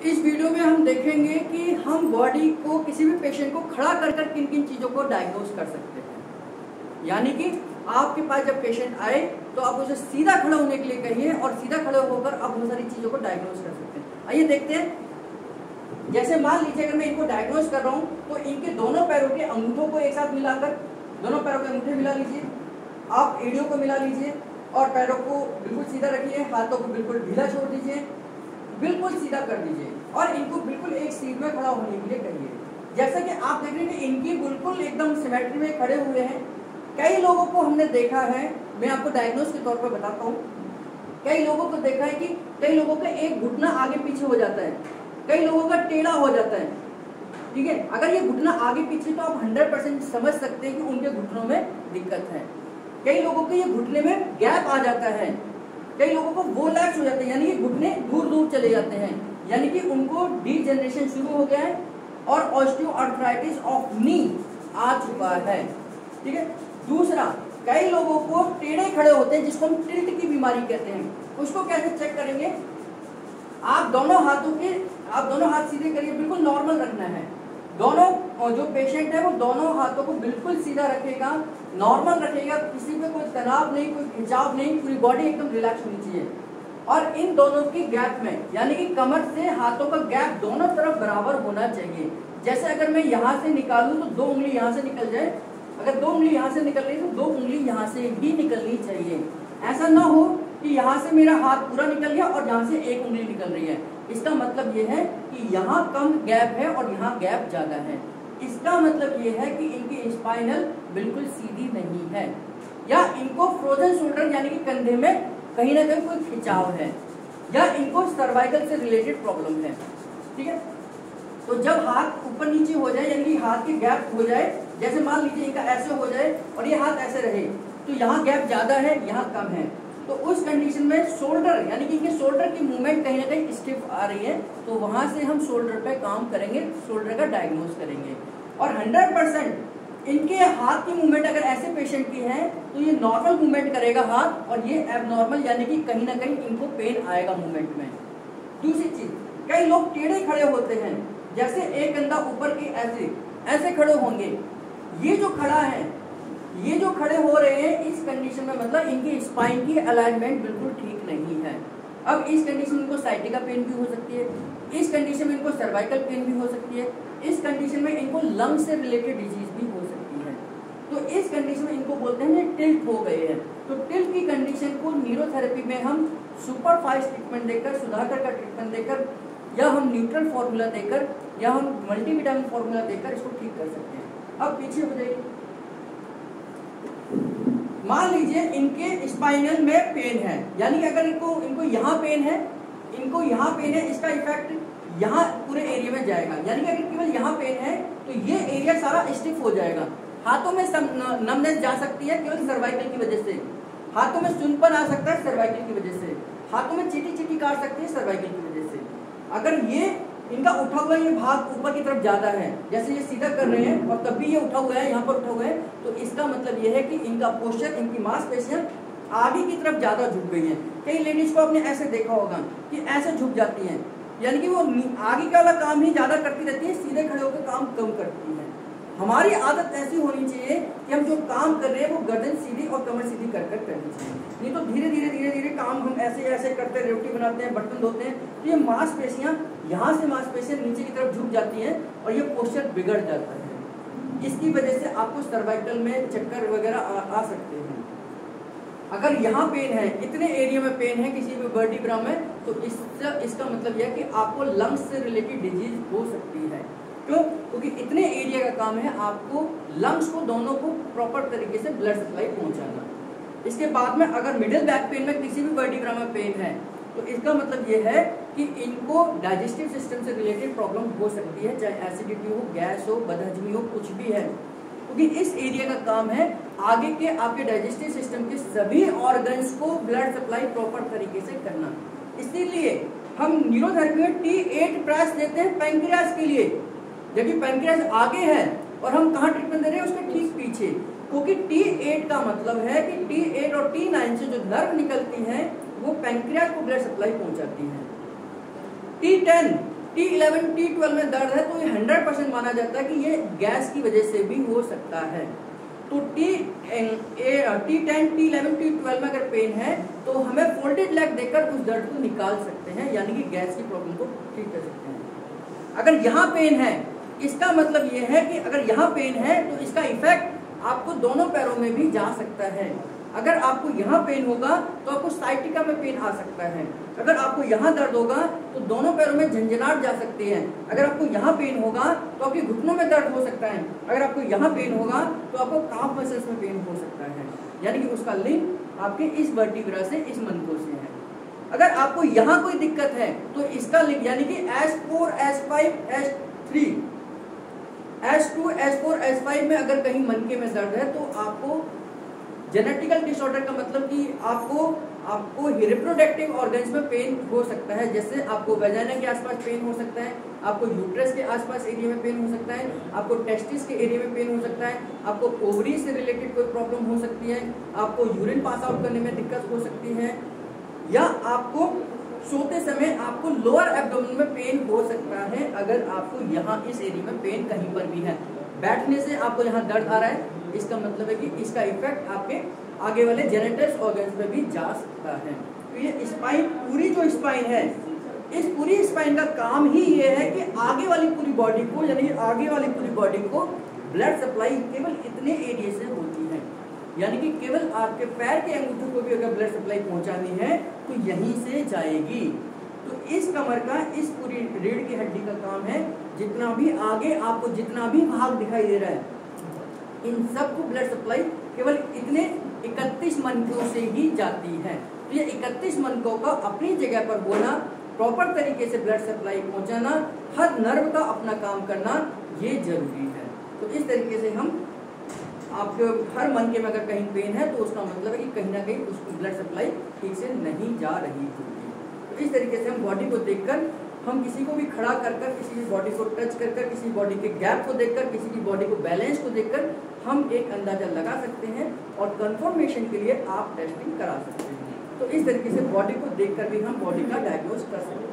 इस वीडियो में हम देखेंगे कि हम बॉडी को किसी भी पेशेंट को खड़ा कर कर किन किन चीज़ों को डायग्नोज कर सकते हैं। यानी कि आपके पास जब पेशेंट आए तो आप उसे सीधा खड़ा होने के लिए कहिए और सीधा खड़े होकर आप बहुत सारी चीज़ों को डायग्नोज कर सकते हैं। आइए देखते हैं। जैसे मान लीजिए अगर मैं इनको डायग्नोज कर रहा हूँ तो इनके दोनों पैरों के अंगूठों को एक साथ मिलाकर, दोनों पैरों के अंगूठे मिला लीजिए, आप एडियो को मिला लीजिए और पैरों को बिल्कुल सीधा रखिए, हाथों को बिल्कुल ढीला छोड़ दीजिए बिल्कुल सीधा कर दीजिए। और इनको बिल्कुल एक सीट में खड़ा होने के लिए कहिए। जैसा कि आप देख रहे हैं कि इनकी बिल्कुल एकदम सिमेट्री में खड़े हुए हैं। कई लोगों को हमने देखा है, मैं आपको डायग्नोस के तौर पर बताता हूँ। कई लोगों को देखा है कि कई लोगों का एक घुटना आगे पीछे हो जाता है। कई लोगों का टेढ़ा हो जाता है। ठीक है? अगर ये घुटना आगे पीछे तो आप 100 परसेंट समझ सकते हैं कि उनके घुटनों में दिक्कत है। कई लोगों के ये घुटने में गैप आ जाता है। कई लोगों को वो लैक्स हो जाते हैं, यानी कि घुटने दूर दूर चले जाते हैं, यानी कि उनको डी जनरेशन शुरू हो गया है और ऑस्टियोआर्थराइटिस ऑफ़ नी आ चुका है। ठीक है? दूसरा, कई लोगों को टेढ़े खड़े होते हैं, जिसको हम टिल्ट की बीमारी कहते हैं। उसको कैसे चेक करेंगे? आप दोनों हाथों के, आप दोनों हाथ सीधे करिए, बिल्कुल नॉर्मल रखना है। दोनों जो पेशेंट है, वो दोनों हाथों को बिल्कुल सीधा रखेगा नॉर्मल रखेगा, किसी पे कोई तनाव नहीं, कोई खिंचाव नहीं, पूरी बॉडी एकदम रिलैक्स होनी चाहिए। और इन दोनों की गैप में, यानी कि कमर से हाथों का गैप दोनों तरफ़ बराबर होना चाहिए। जैसे अगर मैं यहाँ से निकालूं तो दो उंगली यहाँ से निकल जाए। अगर दो उंगली यहाँ से निकल रही तो दो उंगली यहाँ से ही निकलनी चाहिए। ऐसा ना हो कि यहाँ से मेरा हाथ पूरा निकल गया और यहाँ से एक उंगली निकल रही है। इसका मतलब ये है कि यहाँ कम गैप है और यहाँ गैप ज़्यादा है। इसका मतलब ये है कि इनकी स्पाइनल बिल्कुल सीधी नहीं है। या इनको फ्रोजन शोल्डर यानी कि कंधे में कहीं ना कहीं कोई खिंचाव है, या इनको सर्वाइकल से रिलेटेड प्रॉब्लम है, ठीक है? तो जब हाथ ऊपर नीचे हो जाए, यानी हाथ के गैप हो जाए, जैसे मान लीजिए इनका ऐसे हो जाए और ये हाथ ऐसे रहे तो यहाँ गैप ज़्यादा है, यहाँ कम है। तो उस कंडीशन में शोल्डर यानी कि इनके शोल्डर की मूवमेंट कहीं ना कहीं स्टिफ आ रही है तो वहाँ से हम शोल्डर पे काम करेंगे शोल्डर का डायग्नोज करेंगे। और 100 परसेंट इनके हाथ की मूवमेंट अगर ऐसे पेशेंट की है तो ये नॉर्मल मूवमेंट करेगा हाथ, और ये एबनॉर्मल यानी कि कहीं ना कहीं इनको पेन आएगा मूवमेंट में। दूसरी चीज़, कई लोग टेढ़े खड़े होते हैं, जैसे एक कंधा ऊपर की ऐसे ऐसे खड़े होंगे। ये जो खड़ा है ये जो खड़े हो रहे हैं, इस कंडीशन में मतलब इनकी स्पाइन की अलाइनमेंट बिल्कुल ठीक नहीं है। अब इस कंडीशन में इनको साइटिका पेन भी हो सकती है, इस कंडीशन में इनको सर्वाइकल पेन भी हो सकती है, इस कंडीशन में इनको लंग से रिलेटेड डिज़ीज़ भी हो सकती है। तो इस कंडीशन में इनको बोलते हैं टिल्ट हो गए हैं। तो टिल्ट की कंडीशन को न्यूरोथेरेपी में हम सुपर फास्ट ट्रीटमेंट देकर, सुधाकर का ट्रीटमेंट देकर, या हम न्यूट्रल फॉर्मूला देकर, या हम मल्टीविटामिन फॉर्मूला देकर इसको ठीक कर सकते हैं। अब पीछे हो जाइए मान लीजिए इनके स्पाइनल में पेन है, यानी कि अगर इनको इनको यहाँ पेन है, इनको यहाँ पेन है, इसका इफ़ेक्ट यहाँ पूरे एरिया में जाएगा। यानी कि अगर केवल यहाँ पेन है तो ये एरिया सारा स्टिफ हो जाएगा। हाथों में नमनेस जा सकती है केवल सर्वाइकल की वजह से। हाथों में सुनपन आ सकता है सर्वाइकल की वजह से। हाथों में चीटी चीटी काट सकती है सर्वाइकल की वजह से। अगर ये इनका उठा हुआ ये भाग ऊपर की तरफ़ ज़्यादा है। जैसे ये सीधा कर रहे हैं और तब भी ये उठा हुआ है, यहाँ पर उठा हुआ है तो इसका मतलब ये है कि इनका पोस्टर इनकी मांसपेशियाँ आगे की तरफ़ ज़्यादा झुक गई हैं। कई लेडीज़ को आपने ऐसे देखा होगा कि ऐसे झुक जाती हैं। यानी कि वो आगे का वाला काम ही ज़्यादा करती रहती है, सीधे खड़े होकर काम कम करती है। हमारी आदत ऐसी होनी चाहिए कि हम जो काम कर रहे हैं वो गर्दन सीधी और कमर सीधी कर कर करनी चाहिए। नहीं तो धीरे धीरे धीरे धीरे काम हम ऐसे ऐसे करते हैं रोटी बनाते हैं बर्तन धोते हैं तो ये मांसपेशियाँ यहाँ से मांसपेशियाँ नीचे की तरफ़ झुक जाती हैं और ये पोस्टर बिगड़ जाता है। इसकी वजह से आपको सर्वाइकल में चक्कर वगैरह आ, आ सकते हैं। अगर यहाँ पेन है इतने एरिया में पेन है किसी भी वर्टिब्रा में तो इसका इसका मतलब यह कि आपको लंग्स से रिलेटेड डिज़ीज़ हो सकती है। क्यों? क्योंकि इतने एरिया का काम है, आपको लंग्स को दोनों को प्रॉपर तरीके से ब्लड सप्लाई पहुंचाना। इसके बाद में अगर मिडिल बैक पेन में किसी भी वर्टिब्रा में पेन है तो इसका मतलब ये है कि इनको डाइजेस्टिव सिस्टम से रिलेटेड प्रॉब्लम हो सकती है, चाहे एसिडिटी हो गैस हो, बदहजमी हो, कुछ भी है। क्योंकि इस एरिया का काम है, आगे के आपके डाइजेस्टिव सिस्टम के सभी ऑर्गन्स को ब्लड सप्लाई प्रॉपर तरीके से करना। इसीलिए हम न्यूरोथेरेपी में टी एट प्रेस देते हैं पैंक्रियास के लिए। जबकि पैंक्रियास आगे है और हम कहाँ ट्रीटमेंट दे रहे हैं, उसके ठीक पीछे। क्योंकि टी एट का मतलब है कि टी एट और टी नाइन से जो नर्व निकलती हैं, वो पैंक्रियास को ब्लड सप्लाई पहुंचाती है। T ten T eleven T twelve में दर्द है तो ये हंड्रेड परसेंट माना जाता है कि ये गैस की वजह से भी हो सकता है। तो T T ten T eleven T twelve में अगर पेन है तो हमें फोल्डेड लेग देकर उस दर्द को निकाल सकते हैं, यानी कि गैस की प्रॉब्लम को ठीक कर सकते हैं। अगर यहाँ पेन है इसका मतलब ये है कि अगर यहाँ पेन है तो इसका इफ़ेक्ट आपको दोनों पैरों में भी जा सकता है। अगर आपको यहाँ पेन होगा तो आपको साइटिका में पेन आ सकता है। अगर आपको यहाँ दर्द होगा तो दोनों पैरों में झंझनाट जा सकते हैं। अगर आपको यहाँ पेन होगा तो आपके घुटनों में दर्द हो सकता है। अगर आपको यहाँ पेन होगा तो आपको काफ मसल्स में पेन हो सकता है। यानी कि उसका लिंक आपके इस वर्टिब्रा से, इस मनकों से है। अगर आपको यहाँ कोई दिक्कत है तो इसका लिंक यानी कि S four S five S three S two S four S five में अगर कहीं मनके में दर्द है तो आपको जेनेटिकल डिसऑर्डर का मतलब कि आपको आपको रिप्रोडक्टिव ऑर्गन्स में पेन हो सकता है, जैसे आपको वेजाइना के आसपास पेन हो सकता है, आपको यूट्रस के आसपास एरिया में पेन हो सकता है, आपको टेस्टिस के एरिया में पेन हो सकता है, आपको ओवरी से रिलेटेड कोई प्रॉब्लम हो सकती है, आपको यूरिन पास आउट करने में दिक्कत हो सकती है, या आपको सोते समय आपको लोअर एब्डोमेन में पेन हो सकता है अगर आपको यहाँ इस एरिया में पेन कहीं पर भी है। बैठने से आपको यहाँ दर्द आ रहा है। इसका मतलब है कि इसका इफ़ेक्ट आपके आगे वाले जेनेटस ऑर्गन्स पे भी जा सकता है। तो ये स्पाइन पूरी जो स्पाइन है, इस पूरी स्पाइन का काम ही ये है कि आगे वाली पूरी बॉडी को, यानी आगे वाली पूरी बॉडी को ब्लड सप्लाई केवल इतने एरिए से होती है। यानी कि केवल आपके पैर के अंगूठे को भी अगर ब्लड सप्लाई पहुंचानी है तो यहीं से जाएगी। तो इस कमर का, इस पूरी रीढ़ की हड्डी का काम है। जितना भी आगे आपको जितना भी भाग दिखाई दे रहा है, इन सबको ब्लड सप्लाई केवल इतने 31 मनकों से ही जाती है। तो ये 31 मनकों का अपनी जगह पर होना प्रॉपर तरीके से ब्लड सप्लाई पहुंचाना, हर नर्व का अपना काम करना, ये ज़रूरी है। तो इस तरीके से हम आपके हर मन के में अगर कहीं पेन है तो उसका मतलब है कि कहीं ना कहीं उसकी ब्लड सप्लाई ठीक से नहीं जा रही होगी। तो इस तरीके से हम बॉडी को देखकर, हम किसी को भी खड़ा कर कर किसी की बॉडी को टच कर कर किसी बॉडी के गैप को देखकर, किसी की बॉडी को बैलेंस को देखकर, हम एक अंदाज़ा लगा सकते हैं और कंफर्मेशन के लिए आप टेस्टिंग करा सकते हैं। तो इस तरीके से बॉडी को देखकर भी हम बॉडी का डायग्नोज कर सकते हैं।